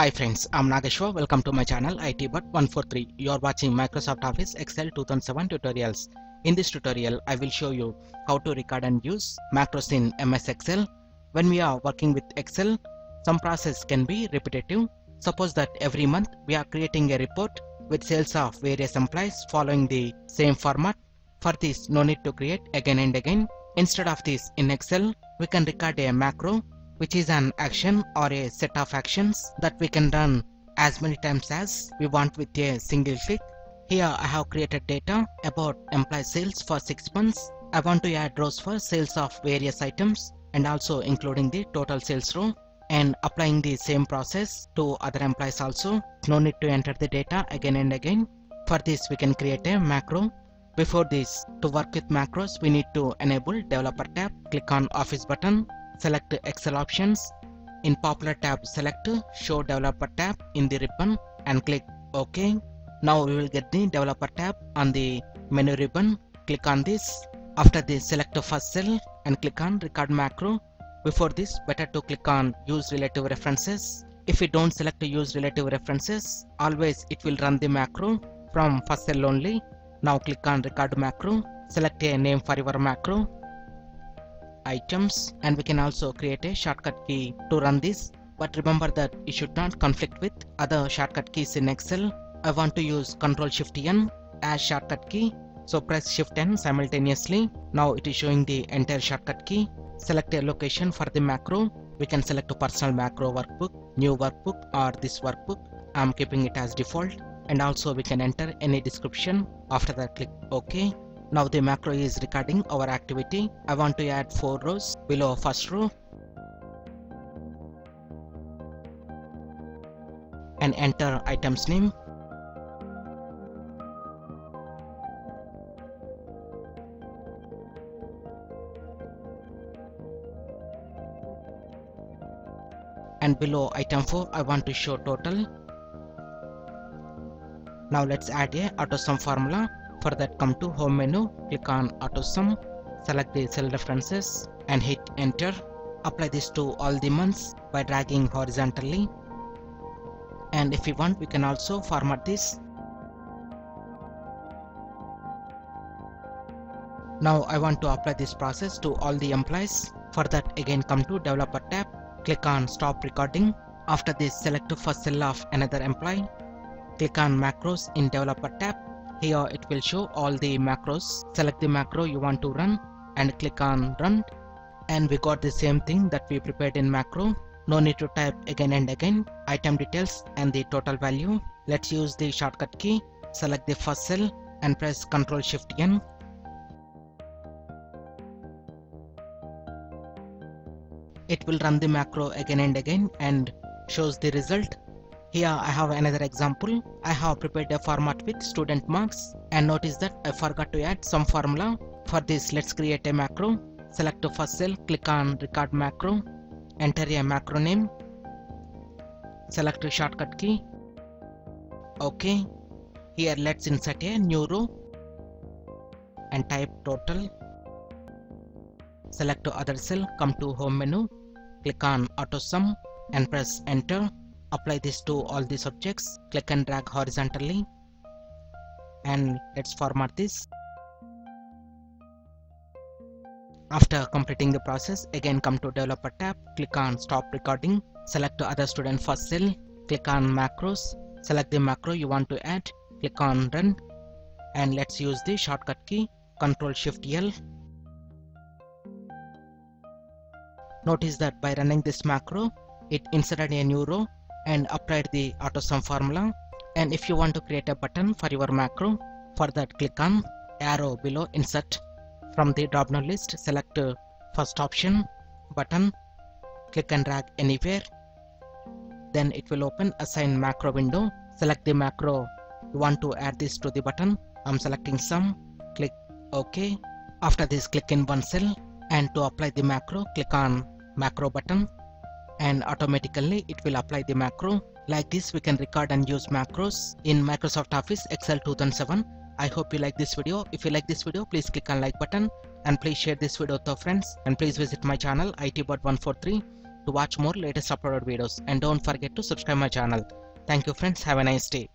Hi friends, I'm Nageshwar. Welcome to my channel ITbird143. You are watching Microsoft Office Excel 2007 tutorials. In this tutorial, I will show you how to record and use macros in MS Excel. When we are working with Excel, some process can be repetitive. Suppose that every month we are creating a report with sales of various employees following the same format. For this, no need to create again and again. Instead of this, in Excel, we can record a macro which is an action or a set of actions that we can run as many times as we want with a single click. Here I have created data about employee sales for 6 months. I want to add rows for sales of various items and also including the total sales row and applying the same process to other employees also. No need to enter the data again and again. For this we can create a macro. Before this, to work with macros we need to enable developer tab. Click on office button select Excel options. In popular tab, select show developer tab in the ribbon and click OK. Now we will get the developer tab on the menu ribbon. Click on this. After this, select the first cell and click on record macro. Before this, better to click on use relative references. If you don't select use relative references, always it will run the macro from first cell only. Now click on record macro. Select a name for your macro items and we can also create a shortcut key to run this but remember that it should not conflict with other shortcut keys in Excel. I want to use Ctrl Shift N as shortcut key so press Shift N simultaneously. Now it is showing the entire shortcut key. Select a location for the macro. We can select a personal macro workbook, new workbook or this workbook. I am keeping it as default and also we can enter any description. After that click OK. Now the macro is recording our activity. I want to add 4 rows below first row and enter items name. And below item 4 I want to show total. Now let's add a auto sum formula for that come to home menu, click on auto sum, select the cell references and hit enter. Apply this to all the months by dragging horizontally. And if we want we can also format this. Now I want to apply this process to all the employees. For that again come to developer tab, click on stop recording. After this select the first cell of another employee. Click on macros in developer tab here it will show all the macros. Select the macro you want to run and click on run. And we got the same thing that we prepared in macro. No need to type again and again. Item details and the total value. Let's use the shortcut key. Select the first cell and press ctrl shift n. It will run the macro again and again and shows the result here I have another example. I have prepared a format with student marks and notice that I forgot to add some formula. For this let's create a macro. Select the first cell, click on record macro, enter a macro name, select a shortcut key. OK. Here let's insert a new row and type total. Select the other cell, come to home menu, click on auto sum and press enter apply this to all the subjects. Click and drag horizontally. And let's format this. After completing the process again come to developer tab. Click on stop recording. Select the other student first cell. Click on macros. Select the macro you want to add. Click on run. And let's use the shortcut key. Ctrl shift L. Notice that by running this macro it inserted a new row and applied the AutoSum formula. And if you want to create a button for your macro for that click on arrow below insert. From the drop down list select uh, first option button click and drag anywhere. Then it will open assign macro window. Select the macro. You want to add this to the button? I'm selecting some click OK. After this click in one cell. And to apply the macro click on macro button and automatically it will apply the macro. Like this we can record and use macros in Microsoft Office Excel 2007. I hope you like this video. If you like this video please click on like button and please share this video with your friends and please visit my channel ITbird143 to watch more latest uploaded videos and don't forget to subscribe my channel. Thank you friends. Have a nice day.